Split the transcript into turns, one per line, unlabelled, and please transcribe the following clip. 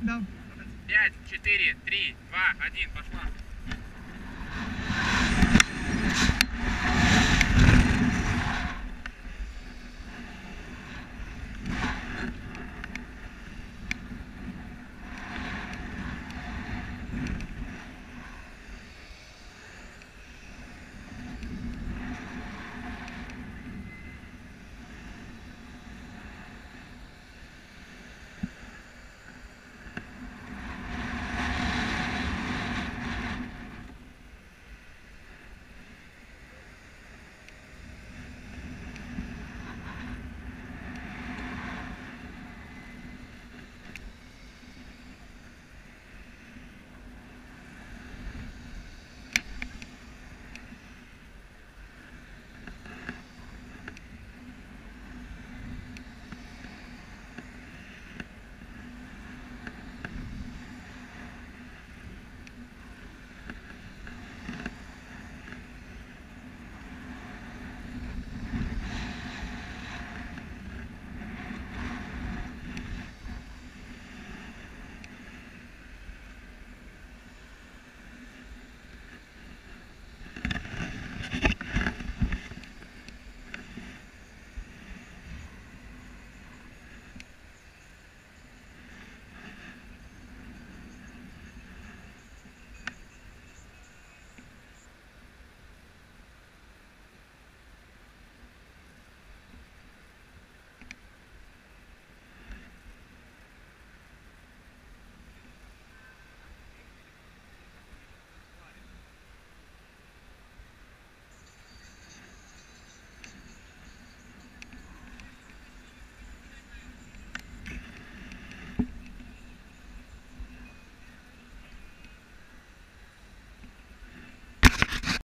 Да.
Пять, четыре, три, два, один, пошла.